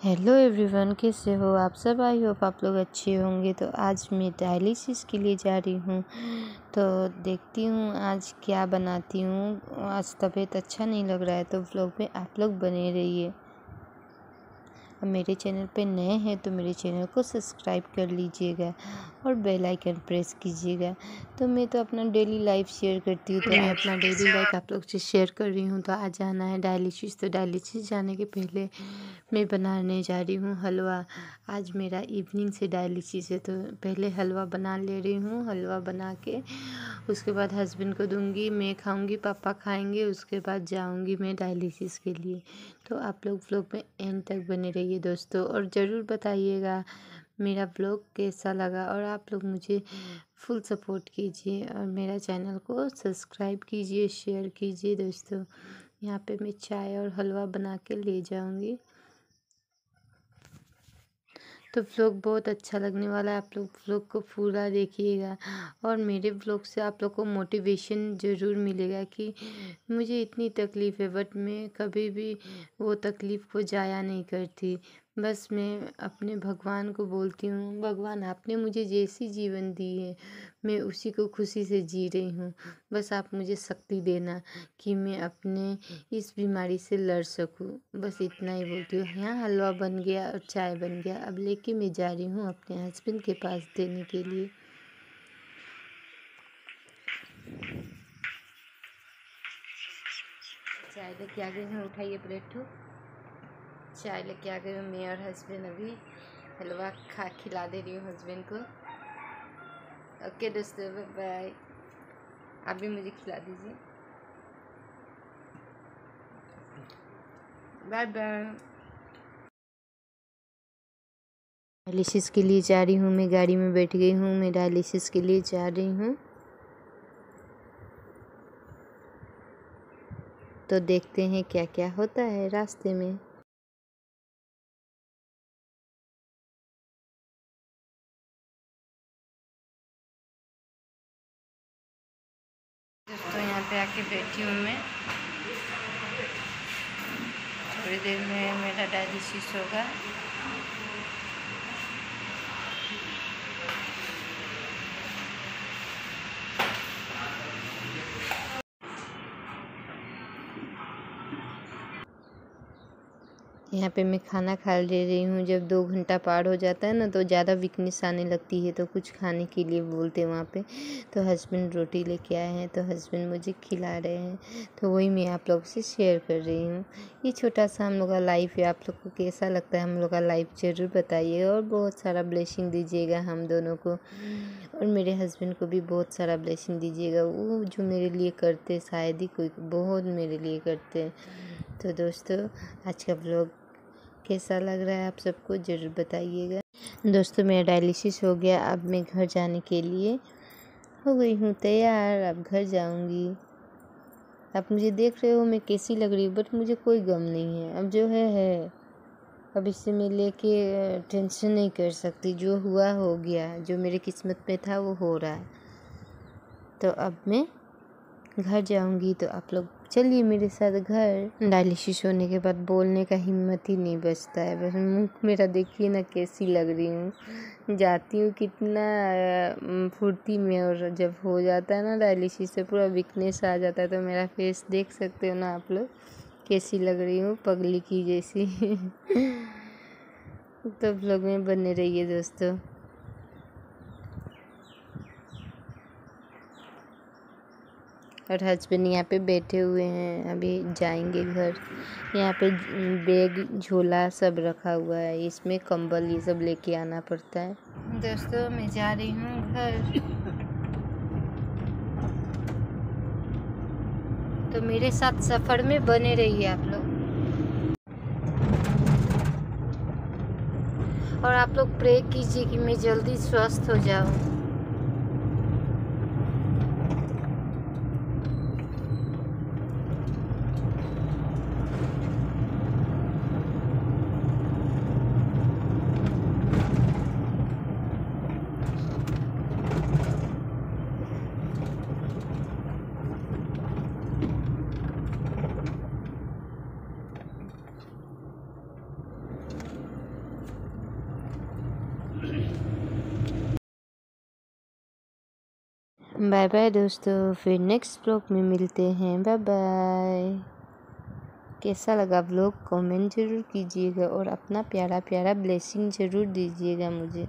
Hello everyone, कैसे हो आप सब? आई होप आप लोग अच्छे होंगे। तो आज मैं डायलिसिस के लिए जा रही हूँ। तो देखती हूँ आज क्या बनाती हूँ। आज तबीयत अच्छा नहीं लग रहा है तो व्लॉग में आप लोग बने रहिए। अब मेरे चैनल पे नए हैं तो मेरे चैनल को सब्सक्राइब कर लीजिएगा और बेल आइकन प्रेस कीजिएगा। तो मैं तो अपना डेली लाइफ शेयर करती हूँ तो मैं अपना डेली लाइफ आप लोग से शेयर कर रही हूँ। तो आज जाना है डायलिसिस तो डायलिसिस जाने के पहले मैं बनाने जा रही हूँ हलवा। आज मेरा इवनिंग से डायलिसिस है तो पहले हलवा बना ले रही हूँ, हलवा बना के उसके बाद हस्बैंड को दूँगी, मैं खाऊँगी, पापा खाएँगे, उसके बाद जाऊँगी मैं डायलिसिस के लिए। तो आप लोग व्लॉग में एंड तक बने रहिए। दोस्तों और ज़रूर बताइएगा। मेरा ब्लॉग कैसा लगा और आप लोग मुझे फुल सपोर्ट कीजिए और मेरा चैनल को सब्सक्राइब कीजिए, शेयर कीजिए दोस्तों। यहाँ पे मैं चाय और हलवा बना के ले जाऊँगी। तो व्लॉग बहुत अच्छा लगने वाला है। आप लोग व्लॉग को पूरा देखिएगा। और मेरे व्लॉग से आप लोग को मोटिवेशन ज़रूर मिलेगा कि मुझे इतनी तकलीफ़ है बट मैं कभी भी वो तकलीफ़ को ज़ाया नहीं करती। बस मैं अपने भगवान को बोलती हूँ, भगवान, आपने मुझे जैसी जीवन दी है, मैं उसी को खुशी से जी रही हूँ। बस आप मुझे शक्ति देना कि मैं अपने इस बीमारी से लड़ सकूँ। बस इतना ही बोलती हूँ। यहाँ हलवा बन गया और चाय बन गया। अब लेके मैं जा रही हूँ अपने हस्बैंड के पास देने के लिए। चाय लेके आ गई हूँ। उठाइए प्लेट। चाय लेके आ गई हूँ मैं और हस्बैंड अभी। हलवा खा, खिला दे रही हूँ हस्बैंड को। ओके दोस्तों बाय आप भी मुझे खिला दीजिए। बाय बाय डायलिसिस के लिए जा रही हूँ मैं, गाड़ी में बैठ गई हूँ, मैं डायलिसिस के लिए जा रही हूँ। तो देखते हैं क्या क्या होता है रास्ते में। दोस्तों यहाँ पे आके बैठी हूँ मैं। थोड़ी देर में मेरा डायलिसिस होगा। यहाँ पे मैं खाना खा ले रही हूँ। जब दो घंटा पार हो जाता है ना तो ज़्यादा वीकनेस आने लगती है तो कुछ खाने के लिए बोलते हैं वहाँ पे। तो हस्बैंड रोटी लेके आए हैं तो हस्बैंड मुझे खिला रहे हैं। तो वही मैं आप लोग से शेयर कर रही हूँ। ये छोटा सा हम लोग का लाइफ है, आप लोग को कैसा लगता है, हम लोग का लाइफ ज़रूर बताइए और बहुत सारा ब्लेसिंग दीजिएगा हम दोनों को। और मेरे हस्बैंड को भी बहुत सारा ब्लेसिंग दीजिएगा। वो जो मेरे लिए करते शायद ही कोई, बहुत मेरे लिए करते तो दोस्तों, आज का ब्लॉग कैसा लग रहा है आप सबको? ज़रूर बताइएगा। दोस्तों, मेरा डायलिसिस हो गया। अब मैं घर जाने के लिए हो गई हूँ तैयार। अब घर जाऊँगी। आप मुझे देख रहे हो मैं कैसी लग रही हूँ, बट मुझे कोई गम नहीं है। अब जो है है। अब इससे मैं लेके टेंशन नहीं कर सकती। जो हुआ, हो गया। जो मेरी किस्मत में था, वो हो रहा है। तो अब मैं घर जाऊँगी। तो आप लोग चलिए मेरे साथ घर। डायलिसिस होने के बाद बोलने का हिम्मत ही नहीं बचता है। बस मुँह मेरा देखिए ना कैसी लग रही हूँ। जाती हूँ कितना फुर्ती में और जब हो जाता है ना डायलिसिस से पूरा वीकनेस आ जाता है तो मेरा फेस देख सकते हो ना आप लोग? कैसी लग रही हूँ? पगली की जैसी। तो लोग में बने रहिए दोस्तों। और हस्बैंड यहाँ पे बैठे हुए हैं, अभी जाएँगे घर। यहाँ पे बैग झोला सब रखा हुआ है, इसमें कंबल ये सब लेके आना पड़ता है। दोस्तों, मैं जा रही हूँ घर। तो मेरे साथ सफ़र में बने रहिए आप लोग। और आप लोग प्रे कीजिए कि मैं जल्दी स्वस्थ हो जाऊँ। बाय बाय दोस्तों, फिर नेक्स्ट ब्लॉग में मिलते हैं। Bye bye. कैसा लगा ब्लॉग कमेंट ज़रूर कीजिएगा और अपना प्यारा प्यारा ब्लेसिंग ज़रूर दीजिएगा मुझे।